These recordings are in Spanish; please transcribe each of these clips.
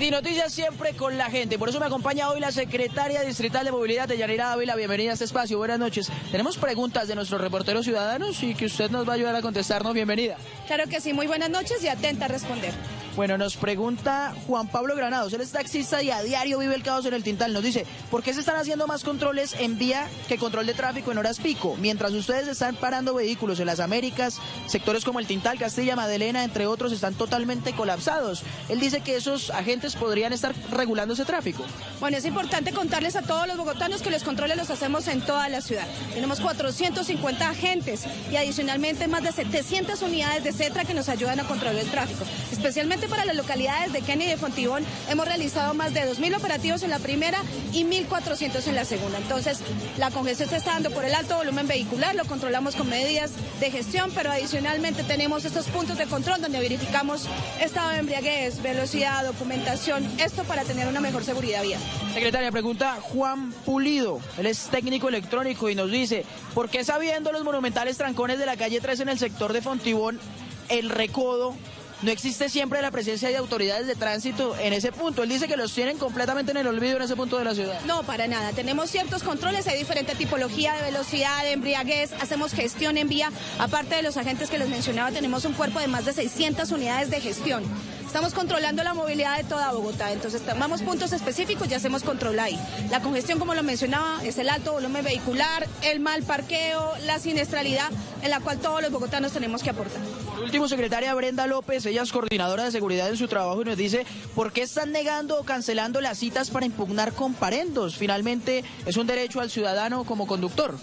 Y noticias siempre con la gente. Por eso me acompaña hoy la secretaria distrital de movilidad de Yanira Ávila. Bienvenida a este espacio. Buenas noches. Tenemos preguntas de nuestros reporteros ciudadanos y que usted nos va a ayudar a contestarnos. Bienvenida. Claro que sí. Muy buenas noches y atenta a responder. Bueno, nos pregunta Juan Pablo Granados. Él es taxista y a diario vive el caos en el Tintal. Nos dice, ¿por qué se están haciendo más controles en vía que control de tráfico en horas pico? Mientras ustedes están parando vehículos en las Américas, sectores como el Tintal, Castilla, Madelena, entre otros, están totalmente colapsados. Él dice que esos agentes podrían estar regulando ese tráfico. Bueno, es importante contarles a todos los bogotanos que los controles los hacemos en toda la ciudad. Tenemos 450 agentes y adicionalmente más de 700 unidades de CETRA que nos ayudan a controlar el tráfico, especialmente para las localidades de Kennedy y de Fontibón hemos realizado más de 2.000 operativos en la primera y 1.400 en la segunda. Entonces, la congestión se está dando por el alto volumen vehicular, lo controlamos con medidas de gestión, pero adicionalmente tenemos estos puntos de control donde verificamos estado de embriaguez, velocidad, documentación, esto para tener una mejor seguridad vial. Secretaria, pregunta Juan Pulido, él es técnico electrónico y nos dice, ¿por qué sabiendo los monumentales trancones de la calle 3 en el sector de Fontibón, el recodo no existe siempre la presencia de autoridades de tránsito en ese punto. Él dice que los tienen completamente en el olvido en ese punto de la ciudad. No, para nada. Tenemos ciertos controles, hay diferente tipología de velocidad, de embriaguez, hacemos gestión en vía. Aparte de los agentes que les mencionaba, tenemos un cuerpo de más de 600 unidades de gestión. Estamos controlando la movilidad de toda Bogotá, entonces tomamos puntos específicos y hacemos control ahí. La congestión, como lo mencionaba, es el alto volumen vehicular, el mal parqueo, la siniestralidad en la cual todos los bogotanos tenemos que aportar. último, secretaria Brenda López, ella es coordinadora de seguridad en su trabajo y nos dice, ¿por qué están negando o cancelando las citas para impugnar comparendos? Finalmente, es un derecho al ciudadano como conductor.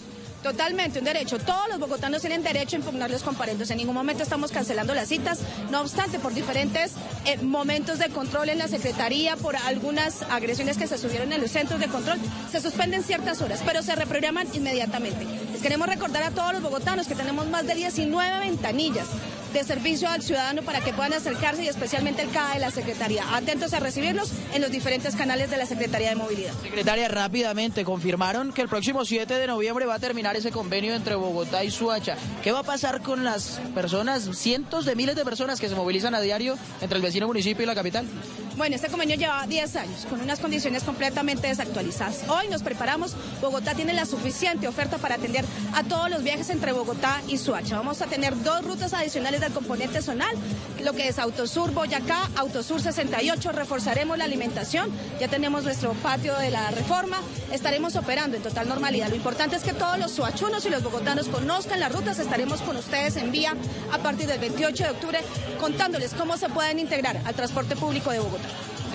Totalmente, un derecho. Todos los bogotanos tienen derecho a impugnar los comparendos. En ningún momento estamos cancelando las citas. No obstante, por diferentes eh, momentos de control en la Secretaría, por algunas agresiones que se subieron en los centros de control, se suspenden ciertas horas, pero se reprograman inmediatamente. Les queremos recordar a todos los bogotanos que tenemos más de 19 ventanillas de servicio al ciudadano para que puedan acercarse y especialmente el CAA de la Secretaría. Atentos a recibirlos en los diferentes canales de la Secretaría de Movilidad. Secretaria, rápidamente, confirmaron que el próximo 7 de noviembre va a terminar ese convenio entre Bogotá y Suacha. ¿Qué va a pasar con las personas, cientos de miles de personas que se movilizan a diario entre el vecino municipio y la capital? Bueno, este convenio lleva 10 años, con unas condiciones completamente desactualizadas. Hoy nos preparamos, Bogotá tiene la suficiente oferta para atender a todos los viajes entre Bogotá y Suacha. Vamos a tener dos rutas adicionales del componente zonal, lo que es Autosur Boyacá, Autosur 68, reforzaremos la alimentación, ya tenemos nuestro patio de la reforma, estaremos operando en total normalidad. Lo importante es que todos los suachunos y los bogotanos conozcan las rutas, estaremos con ustedes en vía a partir del 28 de octubre contándoles cómo se pueden integrar al transporte público de Bogotá.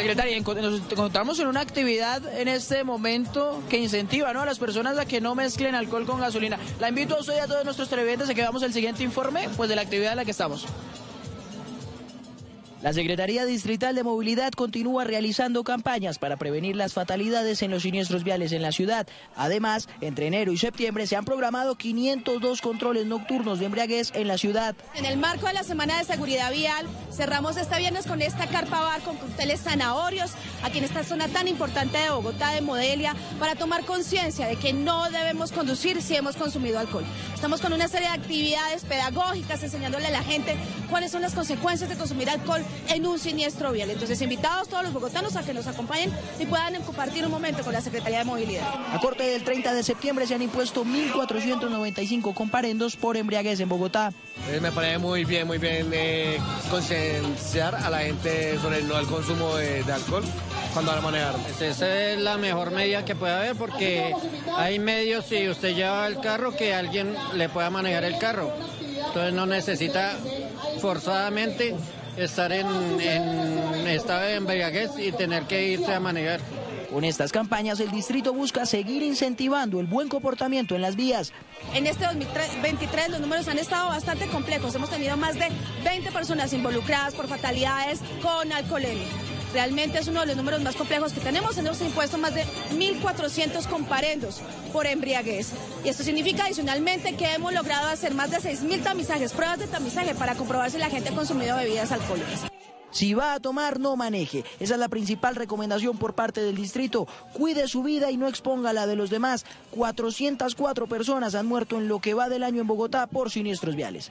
Secretaria, nos encontramos en una actividad en este momento que incentiva ¿no? a las personas a que no mezclen alcohol con gasolina. La invito a usted y a todos nuestros televidentes a que veamos el siguiente informe pues, de la actividad en la que estamos. La Secretaría Distrital de Movilidad continúa realizando campañas para prevenir las fatalidades en los siniestros viales en la ciudad. Además, entre enero y septiembre se han programado 502 controles nocturnos de embriaguez en la ciudad. En el marco de la Semana de Seguridad Vial, cerramos este viernes con esta carpa con cócteles zanahorios aquí en esta zona tan importante de Bogotá, de Modelia, para tomar conciencia de que no debemos conducir si hemos consumido alcohol. Estamos con una serie de actividades pedagógicas enseñándole a la gente cuáles son las consecuencias de consumir alcohol en un siniestro vial. Entonces, invitados todos los bogotanos a que nos acompañen y puedan compartir un momento con la Secretaría de Movilidad. A corte del 30 de septiembre se han impuesto 1.495 comparendos por embriaguez en Bogotá. Eh, me parece muy bien, muy bien eh, concienciar a la gente sobre el no al consumo de, alcohol cuando van a manejar. Esa es la mejor medida que puede haber porque hay medios si usted lleva el carro que alguien le pueda manejar el carro. Entonces no necesita forzadamente estar en, estado de embriaguez y tener que irse a manejar. Con estas campañas, el distrito busca seguir incentivando el buen comportamiento en las vías. En este 2023 los números han estado bastante complejos. Hemos tenido más de 20 personas involucradas por fatalidades con alcoholemia. Realmente es uno de los números más complejos que tenemos. Hemos impuesto más de 1.400 comparendos por embriaguez. Y esto significa adicionalmente que hemos logrado hacer más de 6.000 tamizajes, pruebas de tamizaje para comprobar si la gente ha consumido bebidas alcohólicas. Si va a tomar, no maneje. Esa es la principal recomendación por parte del distrito. Cuide su vida y no exponga la de los demás. 404 personas han muerto en lo que va del año en Bogotá por siniestros viales.